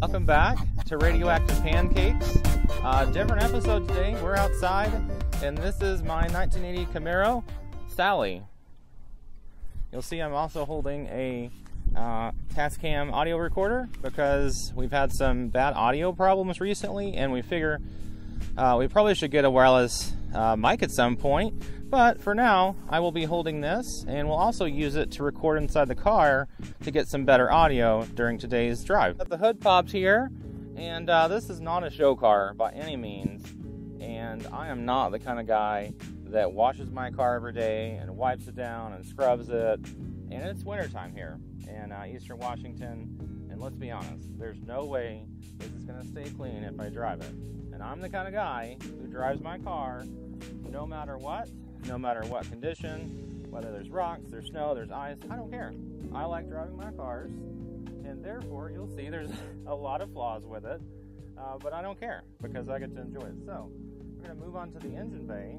Welcome back to Radioactive Pancakes. Uh, different episode today. We're outside, and this is my 1980 Camaro, Sally. You'll see I'm also holding a uh, Tascam audio recorder because we've had some bad audio problems recently, and we figure uh, we probably should get a wireless uh, mic at some point. But for now, I will be holding this, and we'll also use it to record inside the car to get some better audio during today's drive. The hood popped here, and uh, this is not a show car by any means. And I am not the kind of guy that washes my car every day and wipes it down and scrubs it. And it's wintertime here in uh, Eastern Washington. Let's be honest, there's no way this is going to stay clean if I drive it. And I'm the kind of guy who drives my car no matter what, no matter what condition, whether there's rocks, there's snow, there's ice, I don't care. I like driving my cars, and therefore you'll see there's a lot of flaws with it, uh, but I don't care because I get to enjoy it. So we're going to move on to the engine bay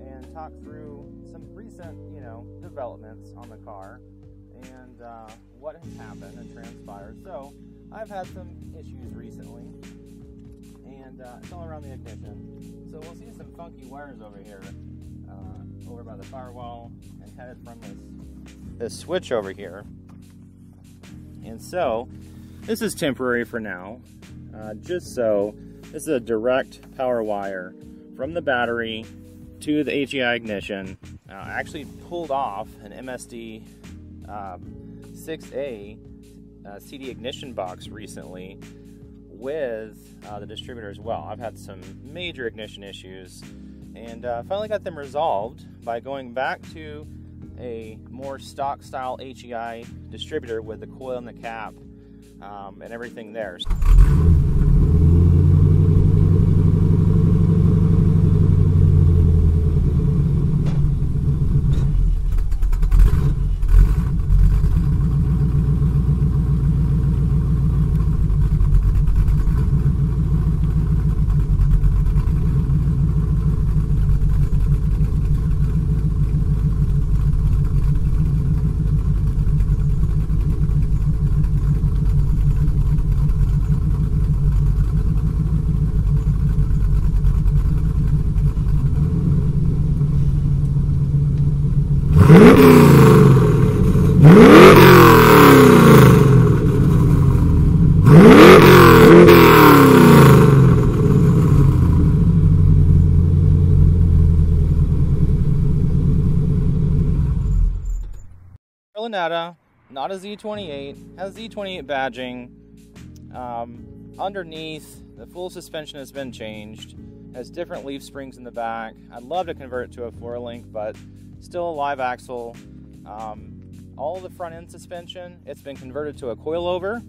and talk through some recent, you know, developments on the car and uh, what has happened and transpired. So I've had some issues recently, and uh, it's all around the ignition. So we'll see some funky wires over here, uh, over by the firewall, and headed from this this switch over here. And so this is temporary for now, uh, just so this is a direct power wire from the battery to the HEI ignition. Uh, I actually pulled off an MSD um, 6A uh, CD ignition box recently with uh, the distributor as well. I've had some major ignition issues and uh, finally got them resolved by going back to a more stock style HEI distributor with the coil and the cap um, and everything there. Not a Z28, has Z28 badging. Um, underneath, the full suspension has been changed, has different leaf springs in the back. I'd love to convert it to a four link, but still a live axle. Um, all the front end suspension, it's been converted to a coilover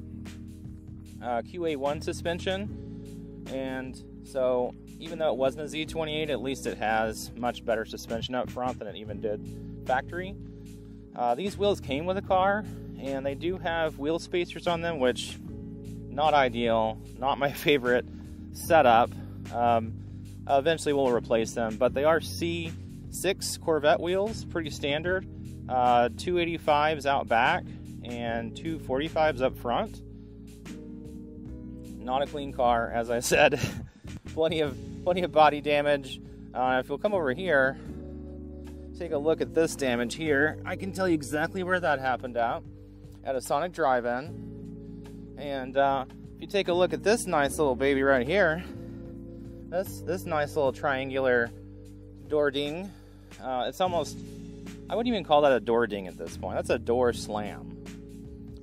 uh, QA1 suspension. And so, even though it wasn't a Z28, at least it has much better suspension up front than it even did factory. Uh, these wheels came with a car, and they do have wheel spacers on them, which not ideal, not my favorite setup. Um, eventually, we'll replace them, but they are C6 Corvette wheels, pretty standard. Uh, 285s out back and 245s up front. Not a clean car, as I said. plenty of plenty of body damage. Uh, if you'll come over here, take a look at this damage here. I can tell you exactly where that happened at, at a Sonic Drive-In. And uh, if you take a look at this nice little baby right here, this this nice little triangular door ding. Uh, it's almost, I wouldn't even call that a door ding at this point. That's a door slam.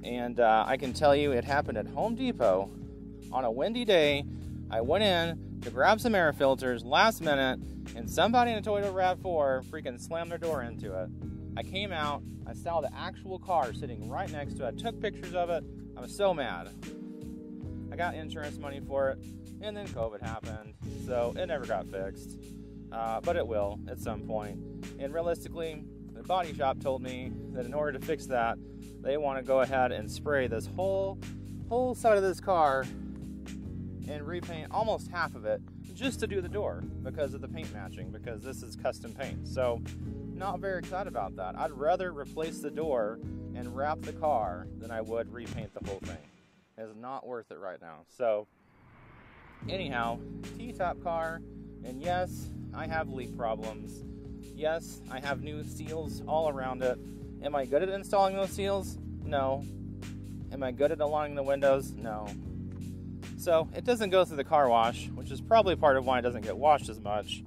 And uh, I can tell you it happened at Home Depot on a windy day. I went in to grab some air filters last minute and somebody in a Toyota RAV4 freaking slammed their door into it. I came out, I saw the actual car sitting right next to it, I took pictures of it. I was so mad. I got insurance money for it, and then COVID happened, so it never got fixed. Uh, but it will at some point. And realistically, the body shop told me that in order to fix that, they want to go ahead and spray this whole whole side of this car and repaint almost half of it just to do the door because of the paint matching because this is custom paint. So not very excited about that. I'd rather replace the door and wrap the car than I would repaint the whole thing. It's not worth it right now. So, anyhow, T-top car, and yes, I have leak problems. Yes, I have new seals all around it. Am I good at installing those seals? No. Am I good at aligning the windows? No. So it doesn't go through the car wash, which is probably part of why it doesn't get washed as much.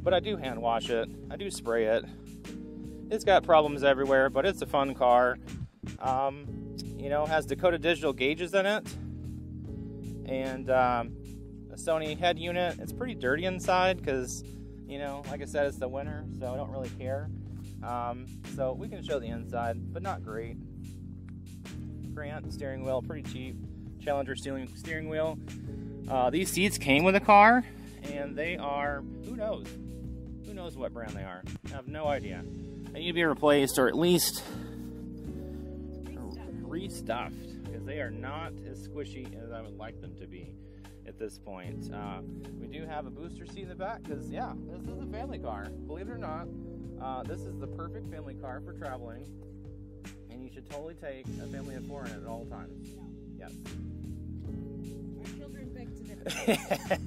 But I do hand wash it, I do spray it. It's got problems everywhere, but it's a fun car. Um, you know, has Dakota digital gauges in it, and um, a Sony head unit. It's pretty dirty inside because, you know, like I said, it's the winter, so I don't really care. Um, so we can show the inside, but not great. Grant steering wheel, pretty cheap. Challenger steering steering wheel. Uh, these seats came with a car, and they are who knows, who knows what brand they are. I have no idea. They need to be replaced or at least restuffed because they are not as squishy as I would like them to be at this point. Uh, we do have a booster seat in the back because, yeah, this is a family car. Believe it or not, uh, this is the perfect family car for traveling, and you should totally take a family of four in it at all times. Yes. Our children beg to differ.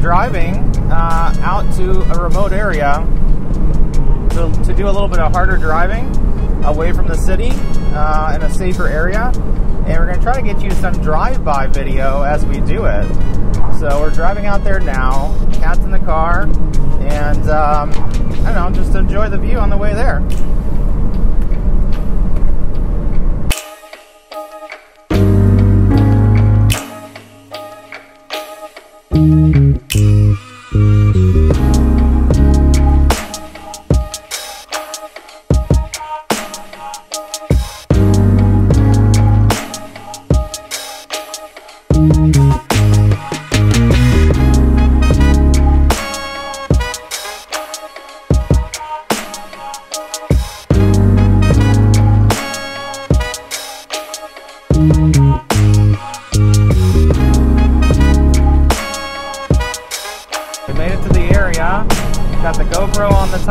Driving uh, out to a remote area to, to do a little bit of harder driving away from the city uh, in a safer area. And we're going to try to get you some drive-by video as we do it. So we're driving out there now, cat's in the car, and um, I don't know, just enjoy the view on the way there.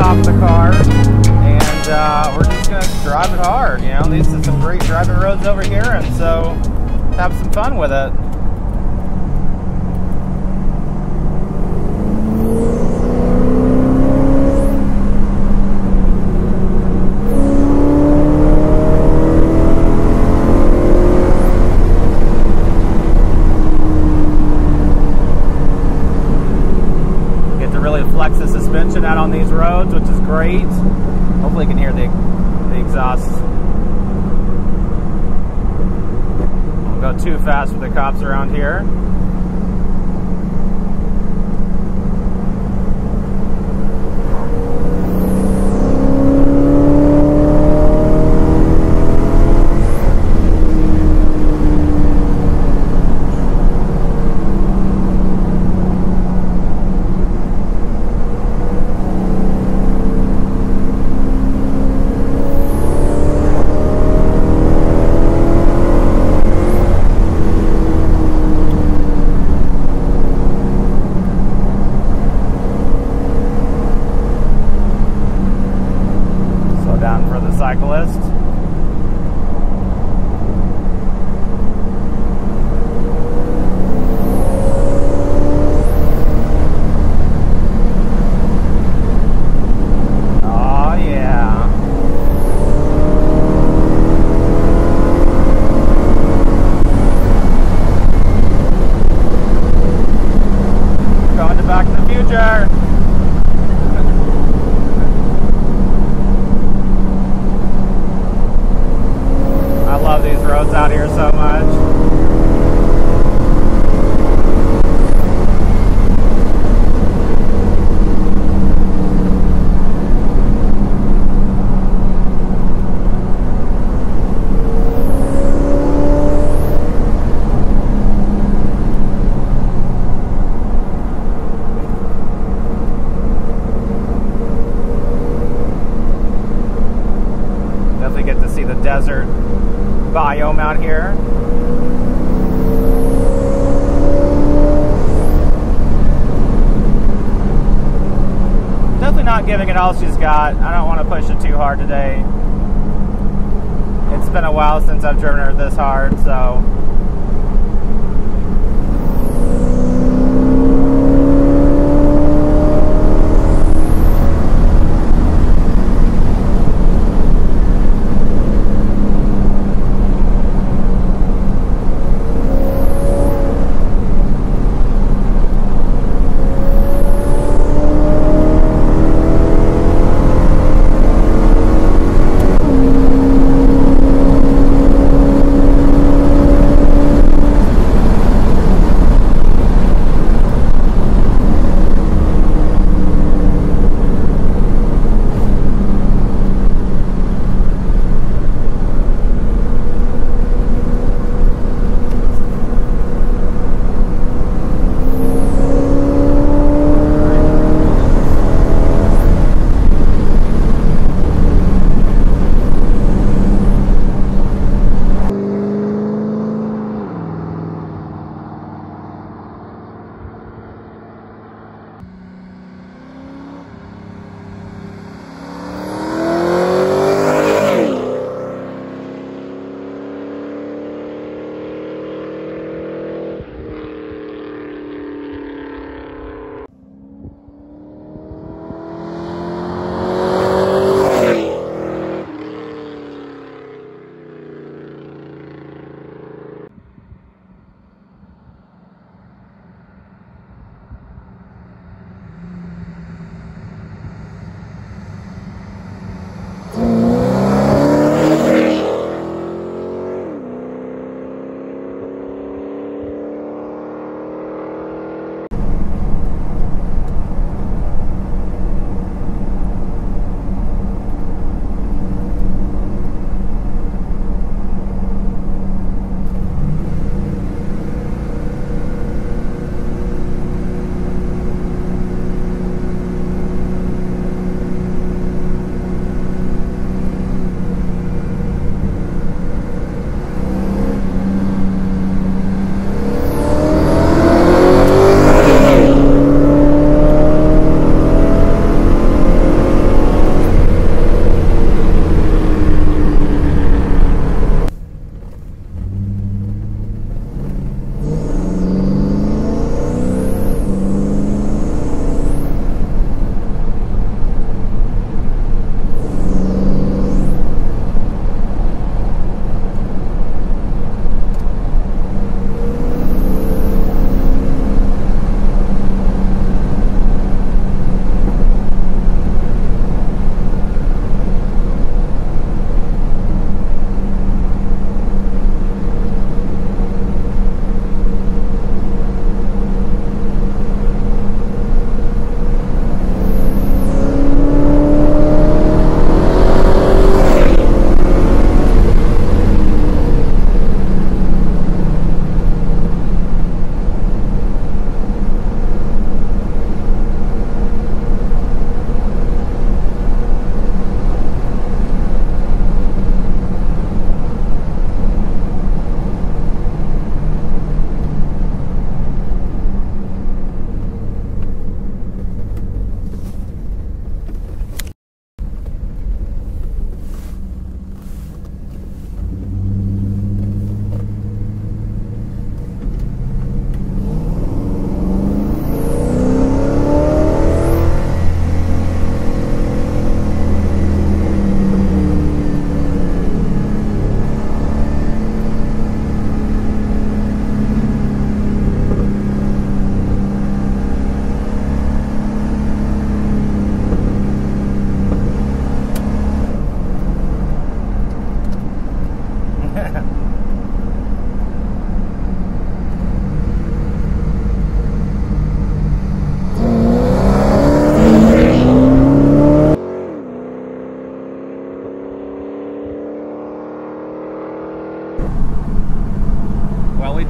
Top of the car, and uh, we're just gonna drive it hard. You know, these are some great driving roads over here, and so have some fun with it. Get to really flex the suspension out on these roads, which is great. Hopefully, you can hear the, the exhaust. Don't go too fast with the cops around here. Slow down for the cyclist. Oh yeah. Going to Back to the Future. desert biome out here. Definitely not giving it all she's got. I don't want to push it too hard today. It's been a while since I've driven her this hard, so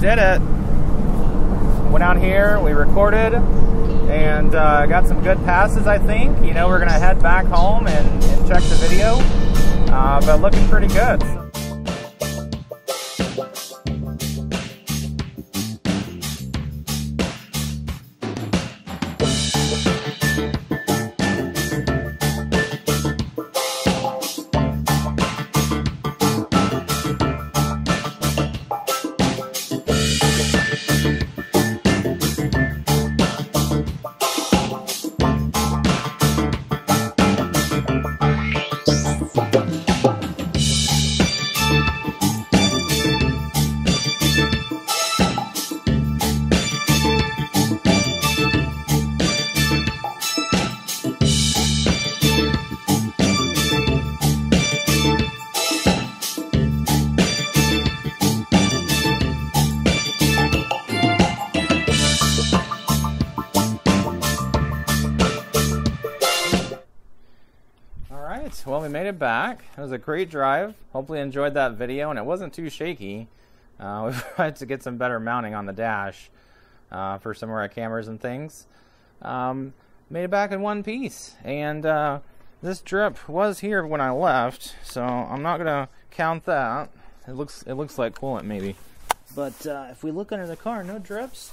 did it. Went out here, we recorded, and uh, got some good passes, I think. You know, we're going to head back home and, and check the video, uh, but looking pretty good. Right, well, we made it back. It was a great drive. Hopefully, enjoyed that video, and it wasn't too shaky. Uh, we tried to get some better mounting on the dash uh, for some of our cameras and things. Um, made it back in one piece, and uh, this drip was here when I left, so I'm not gonna count that. It looks it looks like coolant maybe, but uh, if we look under the car, no drips,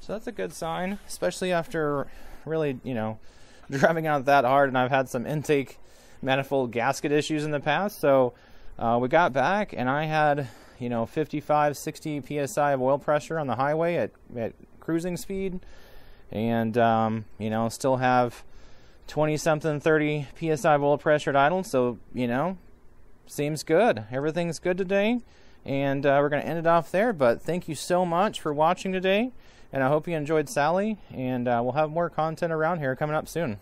so that's a good sign, especially after really you know driving out that hard, and I've had some intake manifold gasket issues in the past. So uh, we got back, and I had you know 55, 60 psi of oil pressure on the highway at, at cruising speed, and um, you know still have 20 something, 30 psi of oil pressure at idle. So you know seems good. Everything's good today. And uh, we're going to end it off there. But thank you so much for watching today. And I hope you enjoyed Sally. And uh, we'll have more content around here coming up soon.